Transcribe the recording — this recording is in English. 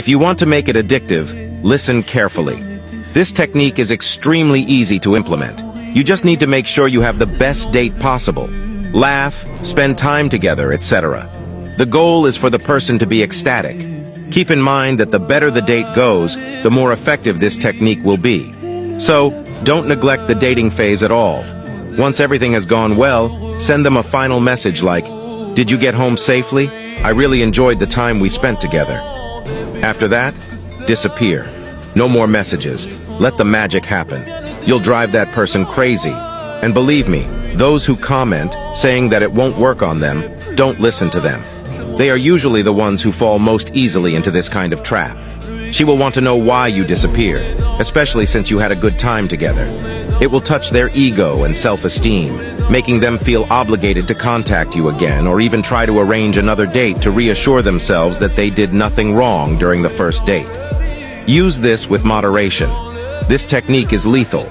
If you want to make it addictive, listen carefully. This technique is extremely easy to implement. You just need to make sure you have the best date possible. Laugh, spend time together, etc. The goal is for the person to be ecstatic. Keep in mind that the better the date goes, the more effective this technique will be. So, don't neglect the dating phase at all. Once everything has gone well, send them a final message like, Did you get home safely? I really enjoyed the time we spent together. After that, disappear. No more messages. Let the magic happen. You'll drive that person crazy. And believe me, those who comment, saying that it won't work on them, don't listen to them. They are usually the ones who fall most easily into this kind of trap. She will want to know why you disappeared, especially since you had a good time together. It will touch their ego and self-esteem, making them feel obligated to contact you again or even try to arrange another date to reassure themselves that they did nothing wrong during the first date. Use this with moderation. This technique is lethal,